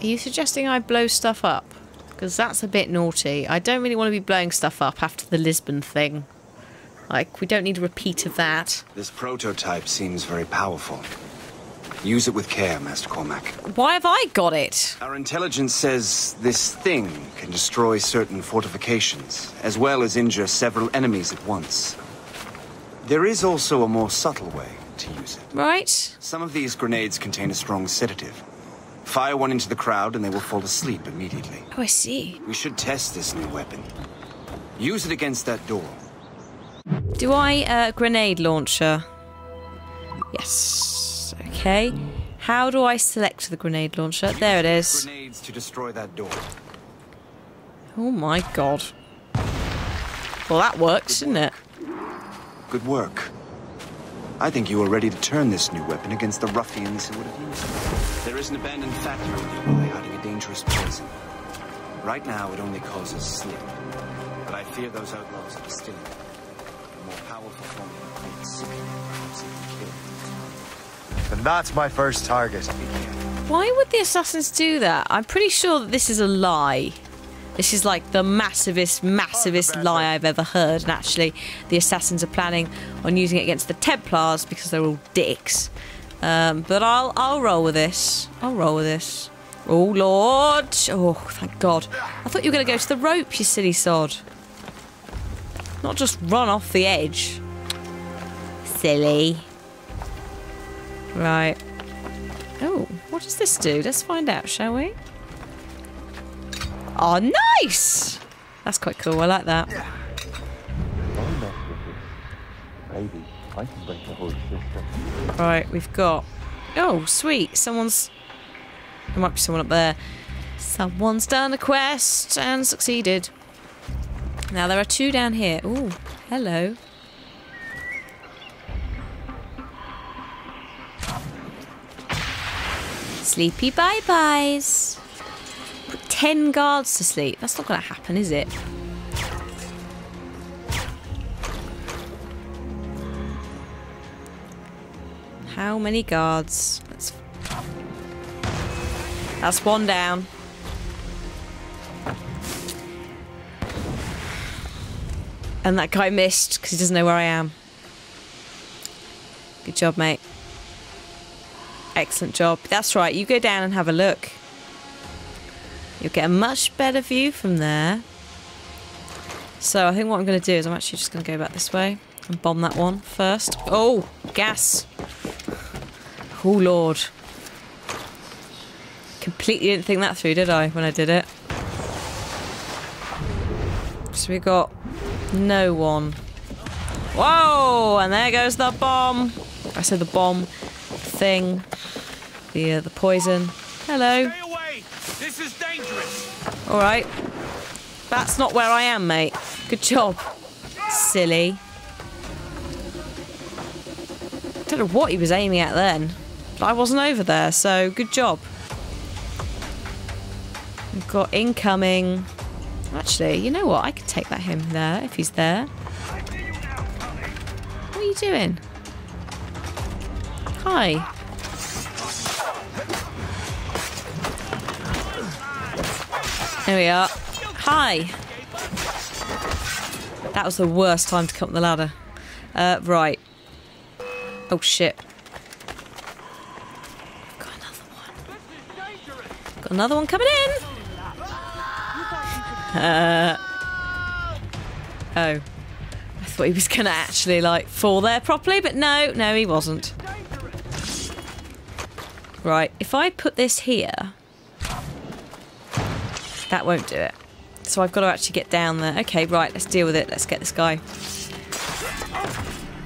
Are you suggesting I blow stuff up? Because that's a bit naughty. I don't really want to be blowing stuff up after the Lisbon thing. Like, we don't need a repeat of that. This prototype seems very powerful. Use it with care, Master Cormac. Why have I got it? Our intelligence says this thing can destroy certain fortifications, as well as injure several enemies at once. There is also a more subtle way to use it. Right? Some of these grenades contain a strong sedative. Fire one into the crowd and they will fall asleep immediately. Oh, I see. We should test this new weapon. Use it against that door. Do I uh, grenade launcher? Yes. Okay. How do I select the grenade launcher? There it is. Grenades to destroy that door. Oh my god. Well, that worked, didn't it? Good work. I think you are ready to turn this new weapon against the ruffians who would have used it. There is an abandoned factory nearby hiding a dangerous poison. Right now, it only causes sleep. But I fear those outlaws are distilling it. A more powerful form of great sick, perhaps even kill. And that's my first target. Why would the assassins do that? I'm pretty sure that this is a lie. This is like the massivest, massivest lie I've ever heard. And actually, the assassins are planning on using it against the Templars because they're all dicks. Um, but I'll I'll roll with this. I'll roll with this. Oh Lord! Oh, thank God! I thought you were going to go to the rope, you silly sod. Not just run off the edge. Silly. Right. Oh, what does this do? Let's find out, shall we? Oh, nice! That's quite cool. I like that. Right, we've got. Oh, sweet! Someone's. There might be someone up there. Someone's done a quest and succeeded. Now there are two down here. Oh, hello. Sleepy bye-byes. 10 guards to sleep. That's not going to happen, is it? How many guards? That's, That's one down. And that guy missed because he doesn't know where I am. Good job, mate. Excellent job. That's right, you go down and have a look. You'll get a much better view from there. So I think what I'm going to do is I'm actually just going to go back this way and bomb that one first. Oh, gas. Oh, Lord. Completely didn't think that through, did I, when I did it? So we got no one. Whoa! And there goes the bomb. I said the bomb thing. The, uh, the poison. Hello. Dangerous! Alright. That's not where I am, mate. Good job. Silly. Don't know what he was aiming at then. But I wasn't over there, so good job. We've got incoming. Actually, you know what? I could take that him there if he's there. What are you doing? Hi. There we are. Hi. That was the worst time to come up the ladder. Uh, right. Oh shit. Got another one. Got another one coming in. Uh. Oh. I thought he was gonna actually like fall there properly, but no, no, he wasn't. Right, if I put this here, that won't do it. So I've got to actually get down there. Okay, right, let's deal with it. Let's get this guy.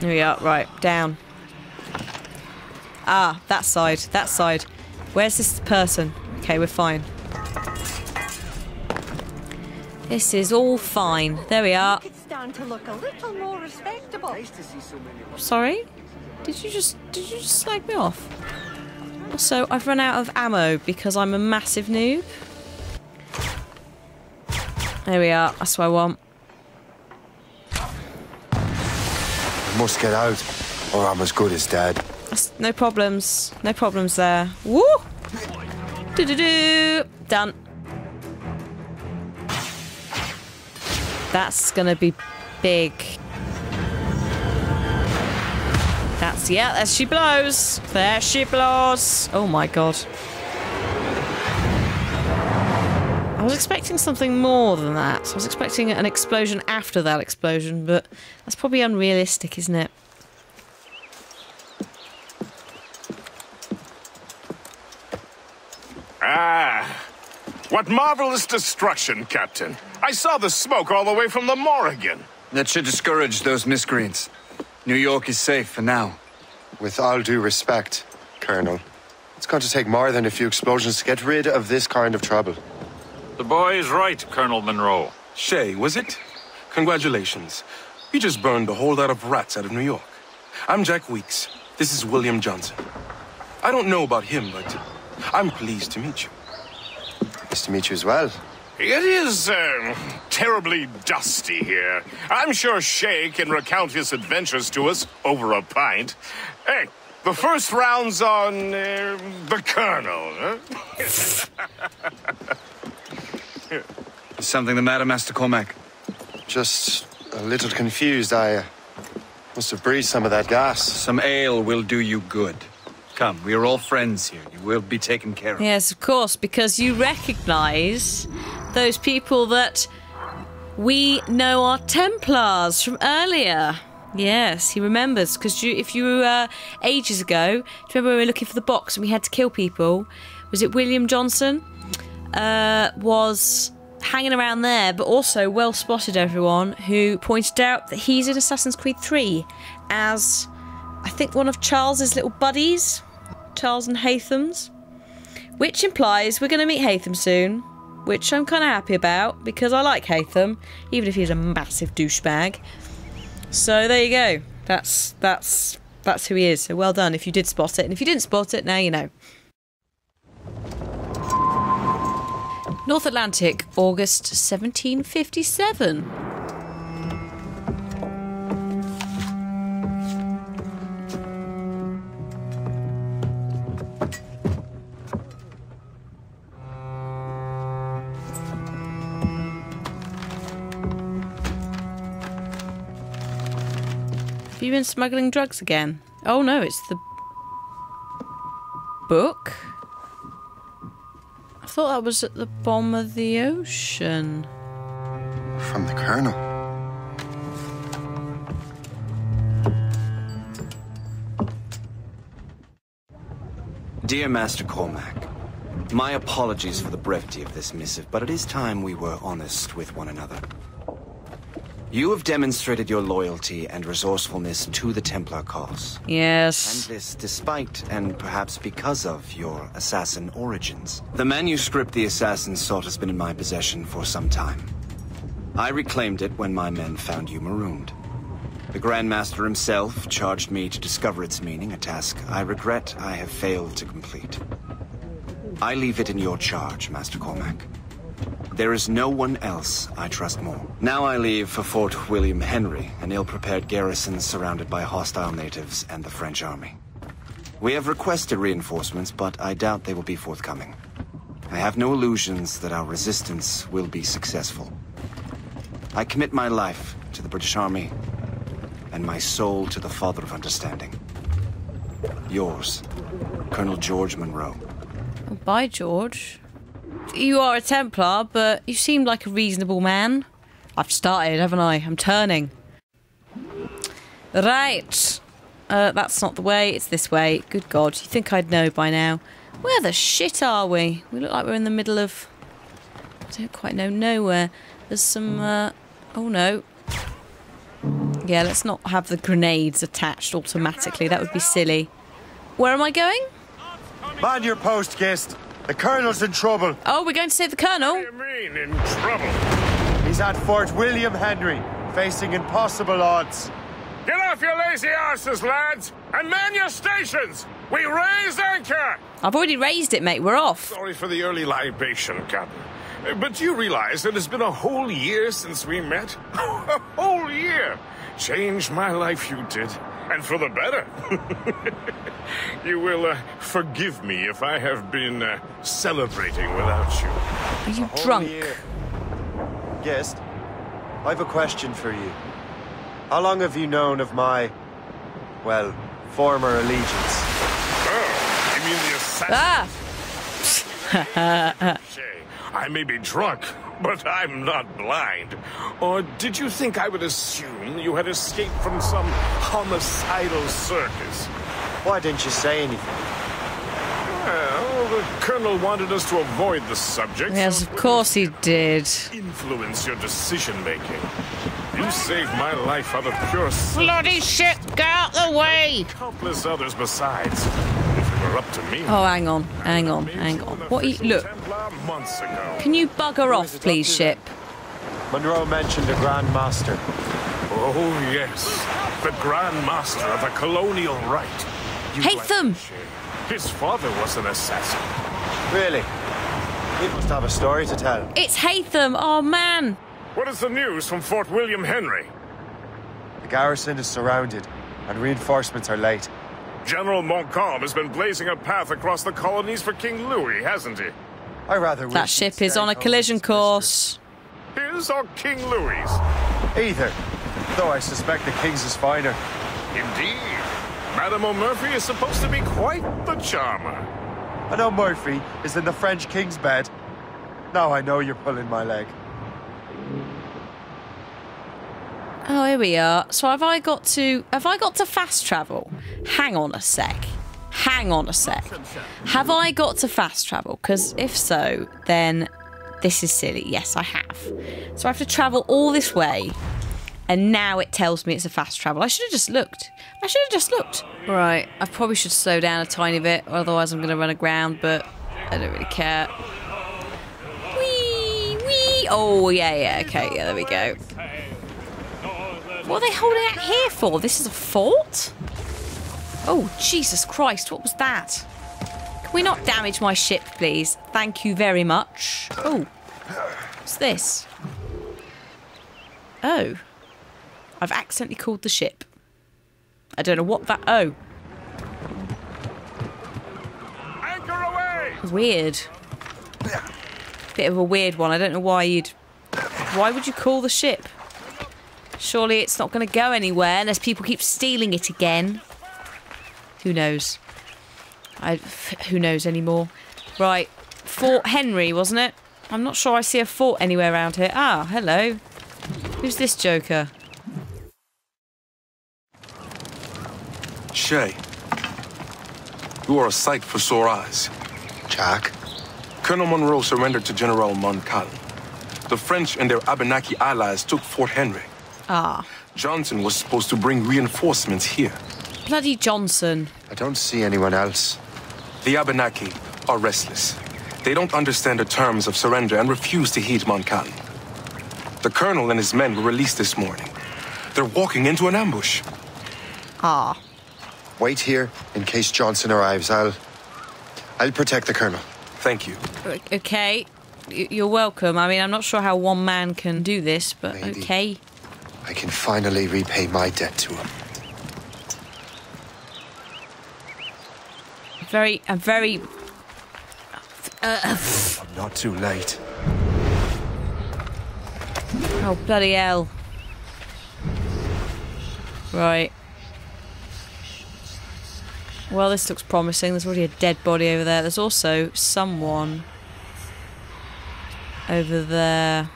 There we are. Right, down. Ah, that side. That side. Where's this person? Okay, we're fine. This is all fine. There we are. It's starting to look a little more respectable. Sorry? Did you just did you just slag me off? Also, I've run out of ammo because I'm a massive noob. There we are. That's what I want. I must get out, or I'm as good as dead. That's no problems. No problems there. Woo! Do do do. Done. That's gonna be big. That's yeah. There she blows. There she blows. Oh my god. I was expecting something more than that. I was expecting an explosion after that explosion, but that's probably unrealistic, isn't it? Ah, what marvelous destruction, Captain. I saw the smoke all the way from the Morrigan. That should discourage those miscreants. New York is safe for now. With all due respect, Colonel, it's going to take more than a few explosions to get rid of this kind of trouble. The boy is right, Colonel Monroe. Shay, was it? Congratulations. You just burned a whole lot of rats out of New York. I'm Jack Weeks. This is William Johnson. I don't know about him, but I'm pleased to meet you. Nice to meet you as well. It is uh, terribly dusty here. I'm sure Shay can recount his adventures to us over a pint. Hey, the first round's on uh, the Colonel. Huh? Is something the matter, Master Cormac? Just a little confused. I uh, must have breathed some of that gas. Some ale will do you good. Come, we are all friends here. You will be taken care of. Yes, of course, because you recognise those people that we know are Templars from earlier. Yes, he remembers because you, if you uh, ages ago, do you remember when we were looking for the box and we had to kill people? Was it William Johnson? Uh, was hanging around there, but also well spotted everyone who pointed out that he's in Assassin's Creed 3 as I think one of Charles's little buddies, Charles and Haytham's, which implies we're going to meet Haytham soon, which I'm kind of happy about because I like Haytham, even if he's a massive douchebag. So there you go. That's that's that's who he is. So well done if you did spot it, and if you didn't spot it, now you know. North Atlantic, August 1757. Have you been smuggling drugs again? Oh no, it's the book. I thought that was at the bottom of the ocean. From the Colonel. Dear Master Cormac, my apologies for the brevity of this missive, but it is time we were honest with one another. You have demonstrated your loyalty and resourcefulness to the Templar cause. Yes. And this despite, and perhaps because of, your assassin origins. The manuscript the assassins sought has been in my possession for some time. I reclaimed it when my men found you marooned. The Grand Master himself charged me to discover its meaning, a task I regret I have failed to complete. I leave it in your charge, Master Cormac. There is no one else I trust more. Now I leave for Fort William Henry, an ill-prepared garrison surrounded by hostile natives and the French army. We have requested reinforcements, but I doubt they will be forthcoming. I have no illusions that our resistance will be successful. I commit my life to the British Army and my soul to the Father of Understanding. Yours, Colonel George Monroe. Bye, George. You are a Templar, but you seem like a reasonable man. I've started, haven't I? I'm turning. Right. Uh, that's not the way, it's this way. Good God, you think I'd know by now. Where the shit are we? We look like we're in the middle of. I don't quite know, nowhere. There's some. Uh, oh no. Yeah, let's not have the grenades attached automatically. That would be silly. Where am I going? Man your post, Gist. The Colonel's in trouble. Oh, we're going to save the Colonel. What do you mean, in trouble. He's at Fort William Henry, facing impossible odds. Get off your lazy arses, lads, and man your stations. We raise anchor. I've already raised it, mate. We're off. Sorry for the early libation, Captain. Uh, But do you realize that it's been a whole year since we met? a whole year! Changed my life, you did. And for the better. you will uh, forgive me if I have been uh, celebrating without you. Are you Whole drunk? year. Gist, I have a question for you. How long have you known of my, well, former allegiance? Oh, you mean the assassin? Ah! Shay, I may be drunk, but I'm not blind. Or did you think I would assume you had escaped from some homicidal circus? Why didn't you say anything? Well, the Colonel wanted us to avoid the subject. Yes, so of course he did. Influence your decision making. You saved my life out of pure. Bloody shit! Get out the way! Countless others besides. Oh, hang on, hang on, hang on. What? Are you, look, Templar months ago. can you bugger off, please, ship? Monroe mentioned a Grand Master. Oh, yes. The Grand Master of a colonial rite. You Hate like them. His father was an assassin. Really? He must have a story to tell. It's Haytham. Oh man. What is the news from Fort William Henry? The garrison is surrounded, and reinforcements are late. General Montcalm has been blazing a path across the colonies for King Louis, hasn't he? I rather That ship is on a collision course. His or King Louis'? Either. Though I suspect the king's is finer. Indeed. Madame O'Murphy is supposed to be quite the charmer. I know Murphy is in the French king's bed. Now I know you're pulling my leg. Oh, here we are. So have I got to have I got to fast travel? Hang on a sec. Hang on a sec. Have I got to fast travel? Because if so, then this is silly. Yes, I have. So I have to travel all this way, and now it tells me it's a fast travel. I should have just looked. I should have just looked. Right. I probably should slow down a tiny bit, otherwise I'm going to run aground. But I don't really care. Wee wee. Oh yeah, yeah. Okay, yeah. There we go. What are they holding out here for? This is a fort? Oh, Jesus Christ, what was that? Can we not damage my ship, please? Thank you very much. Oh, what's this? Oh, I've accidentally called the ship. I don't know what that. Oh, Anchor away! weird. Bit of a weird one. I don't know why you'd. Why would you call the ship? Surely it's not going to go anywhere unless people keep stealing it again. Who knows? I. Who knows anymore? Right, Fort Henry, wasn't it? I'm not sure I see a fort anywhere around here. Ah, hello. Who's this joker? Shay, you are a sight for sore eyes. Jack? Colonel Monroe surrendered to General Montcalm. The French and their Abenaki allies took Fort Henry. Ah, Johnson was supposed to bring reinforcements here. bloody Johnson. I don't see anyone else. The Abenaki are restless. They don't understand the terms of surrender and refuse to heed Montcalm. The colonel and his men were released this morning. They're walking into an ambush. Ah, Wait here in case Johnson arrives. I'll. I'll protect the colonel. Thank you. okay. You're welcome. I mean, I'm not sure how one man can do this, but okay. I can finally repay my debt to him. Very, I'm very. Uh, I'm not too late. oh bloody hell! Right. Well, this looks promising. There's already a dead body over there. There's also someone over there.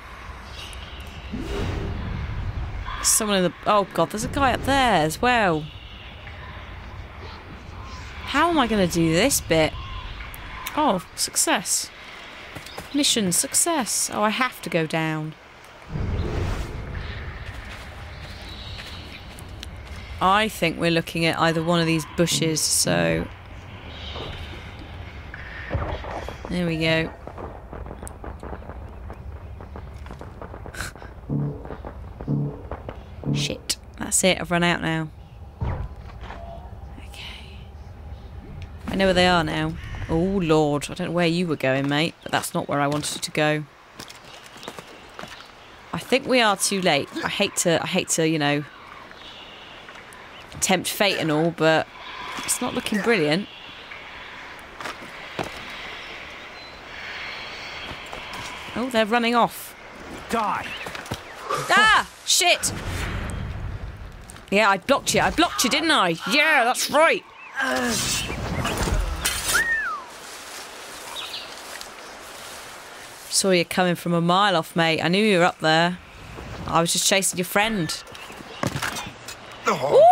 Someone in the. Oh god, there's a guy up there as well. How am I going to do this bit? Oh, success. Mission success. Oh, I have to go down. I think we're looking at either one of these bushes, so. There we go. That's it. I've run out now. Okay. I know where they are now. Oh, Lord. I don't know where you were going, mate, but that's not where I wanted to go. I think we are too late. I hate to, I hate to, you know, tempt fate and all, but it's not looking brilliant. Oh, they're running off. Die! Ah! Shit! Yeah, I blocked you. I blocked you, didn't I? Yeah, that's right. Saw you coming from a mile off, mate. I knew you were up there. I was just chasing your friend. Ooh!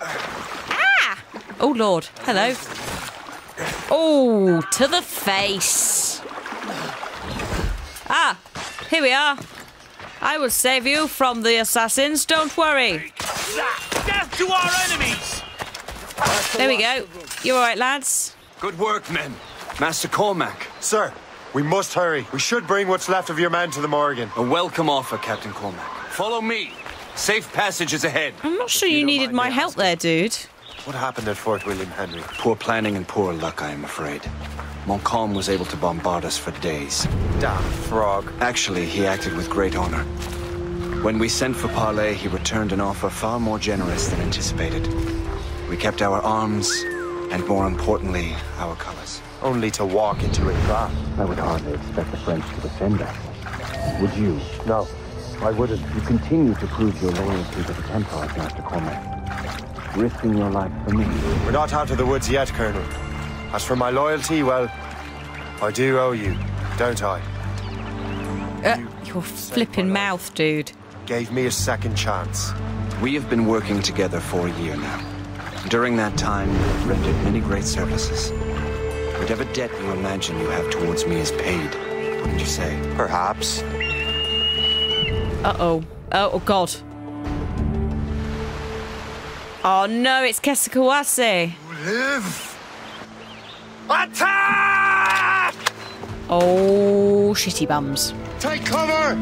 Ah! Oh, Lord. Hello. Oh, to the face. Ah, here we are. I will save you from the assassins, don't worry. Death to our enemies! There we go. You alright, lads? Good work, men. Master Cormac. Sir, we must hurry. We should bring what's left of your men to the Morrigan. A welcome offer, Captain Cormac. Follow me. Safe passage is ahead. I'm not sure you you needed my help asking. there, dude. What happened at Fort William Henry? Poor planning and poor luck, I am afraid. Montcalm was able to bombard us for days. Damn frog. Actually, he acted with great honor. When we sent for Parley, he returned an offer far more generous than anticipated. We kept our arms, and more importantly, our colors. Only to walk into a trap. I would hardly expect the French to defend us. Would you? No, I wouldn't. You continue to prove your loyalty to the Templars, Master Cormac. Risking your life for me. We're not out of the woods yet, Colonel. As for my loyalty, well, I do owe you, don't I? Uh, You your flipping mouth, dude. Gave me a second chance. We have been working together for a year now. During that time, you have rendered many great services. Whatever debt you imagine you have towards me is paid, wouldn't you say? Perhaps. Uh oh. Oh, oh God. Oh no, it's Kesegowaase. Live! Attack! Oh, shitty bums. Take cover!